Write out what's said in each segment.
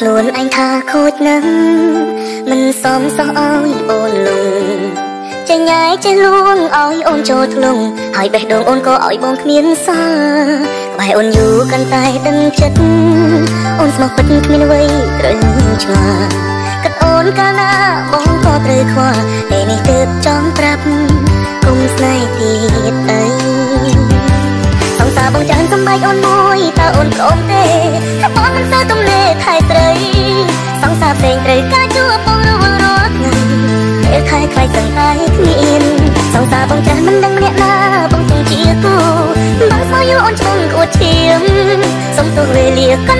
ខ្លួនឯងថាខូចណាស់មិនសមសោះឲ្យអូនលងចេញញ៉ៃចេះលួងឲ្យអូនចូលធ្លុងហើយបេះដូងអូនក៏ឲ្យបងគ្មានសល់ក្បែរអូនយូរកាន់តែដឹងចិត្តអូនស្មោះពិតគ្មានអ្វីត្រូវឆ្ងាគិតអូនកាលណាបងក៏ត្រូវខ្វល់ពេលនេះទើបចង់ប្រាប់ នសំបែកអូនមួយតើអូនព្រមទេថាបងមិនសូវទំនេរថែស្រី សង្សារផ្សេងត្រូវការជួបបងរវល់រាល់ថ្ងៃពេលខែខ្វាយសឹងតែគ្មានសង្សារបងចាស់មិនដឹងម្នាក់ណាបងទងជាគូបងសោយូរអូនឆ្លងអួតឈាមសុំទោះវេលាក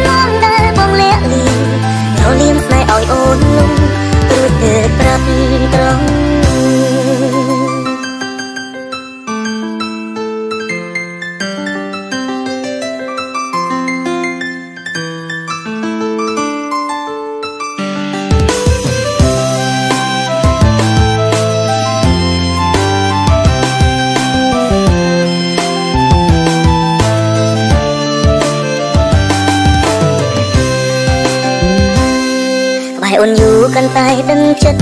កាន់តែដឹងចិត្ត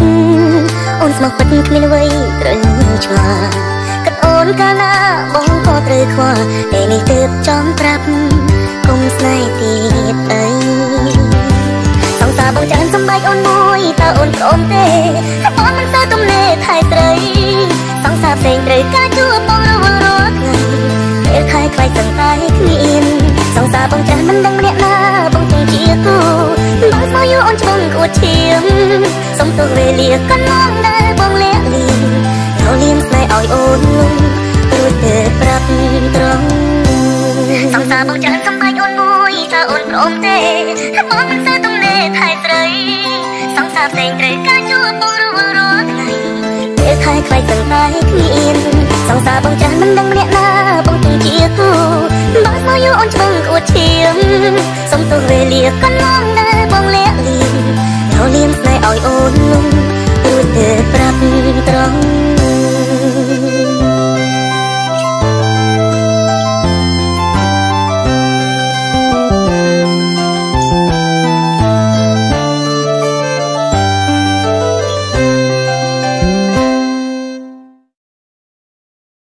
អូនស្មោះពិតគ្មានអ្វីត្រូវឆ្លាគិតអូនកាលណាបងក៏ត្រូវខ្វល់ពេលនេះទើបចង់ប្រាប់គុំស្នេហ៍ទៀតអីសង្សារបងចានសំបែកអូនមួយតើអូនព្រមទេហើយបងមិនសូវទំនេរថែស្រីសង្សារផ្សេងត្រូវការជួបបងរវល់រាល់ថ្ងៃពេលខែខ្វាយសឹងតែគ្មានសង្សារបងចានមិនដឹងម្នាក់ណាបងចង់ជាគូ បងស្មោះយូរអូនឆ្លងអួតឈាមសុំទោះវេលាកន្លងដែលបងលាក់លៀងចូលលៀងស្នេហ៍ឲ្យអូនលំរួចទៅប្រាប់ត្រង់សង្សារបងចានសំបែកអូនមួយតើអូនព្រមទេហើយបងមិនសូវទំនេរថែស្រីសង្សារផ្សេងត្រូវការជួបបងរវល់រាល់ថ្ងៃពេលខែខ្វាយសឹងតែគ្មានសង្សារបងចាស់មិនដឹងម្នាក់ណាបងទងជាគូបងស្មោះយូរអូនឆ្លងអួតឈាមសុំទោះវេលាកន្លងដែ ឲ្យអូនលំ